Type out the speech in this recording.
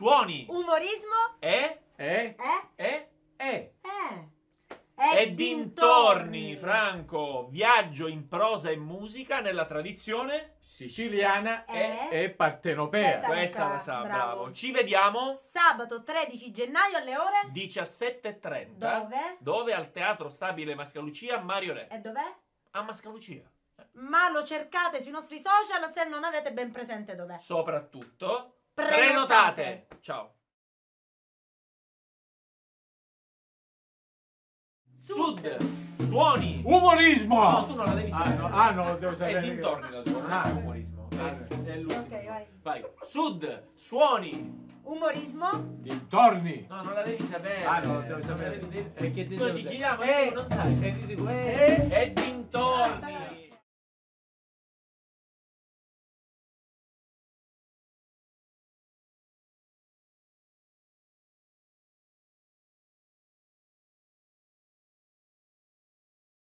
suoni Umorismo. e Eh? Eh? e Eh. Eh. e dintorni, Franco. Viaggio in prosa e musica nella tradizione. Siciliana Eh? e partenopea. Questa- Questa la sa, sa, bravo. bravo. Ci vediamo Sabato 13 gennaio alle ore. 17.30. Dove? Dove? Al Teatro Stabile Mascalucia, Mario Re. E dov'è? A Mascalucia. Ma lo cercate sui nostri social se non avete ben presente dov'è. Soprattutto, Prenotate. prenotate. Ciao. Sud, suoni. Umorismo! No, tu non la devi Ah, sapere. no, ah, no, lo devo È sapere. dintorni la tua, non Ah. è umorismo. Ah. È, è l'ultimo. Ok, vai. Vai. Sud, suoni. Umorismo. Dintorni. No, non la devi sapere. Ah, no, lo devo Non la sapere. devi- devi- E che ti Noi devo ti dire? giriamo Eh, e tu non sai. E ti dico, eh. E dintorni.